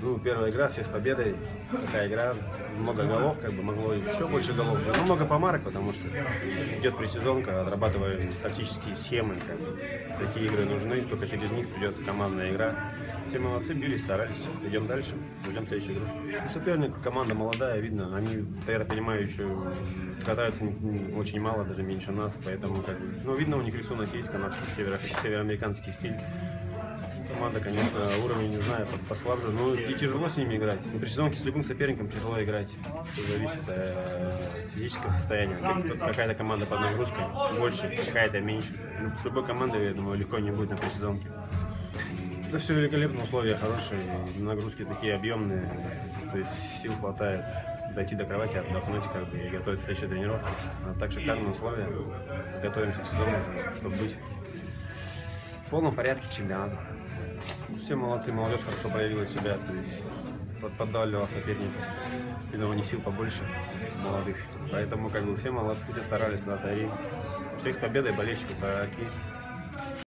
Ну, первая игра, все с победой. Такая игра, много голов, как бы могло еще больше голов. быть. Ну, много помарок, потому что идет пресезонка, отрабатываем тактические схемы. Как бы. Такие игры нужны, только через них придет командная игра. Все молодцы, били, старались. Идем дальше, ждем следующую игру. Ну, соперник, команда молодая, видно. Они, я понимаю, еще катаются очень мало, даже меньше нас, поэтому как бы, ну, видно, у них рисунок есть, канадский, северо- североамериканский стиль. Команда, конечно, уровень, не знаю, по- послабже. Ну и тяжело с ними играть. Ну, при сезонке с любым соперником тяжело играть. Все зависит от э, физического состояния. Какая-то команда под нагрузкой больше, какая-то меньше. Ну, С любой командой, я думаю, легко не будет на пресезонке. Да все великолепно, условия хорошие, нагрузки такие объемные, то есть сил хватает дойти до кровати, отдохнуть как бы, и готовиться к следующей тренировке. А так шикарные условия, готовимся к сезону, чтобы быть в полном порядке чемпионата. Все молодцы, молодежь хорошо проявила себя, поддавливала соперника. Видно, у них сил побольше молодых. Поэтому как бы все молодцы, все старались на тари. Всех с победой, болельщиков, сороки.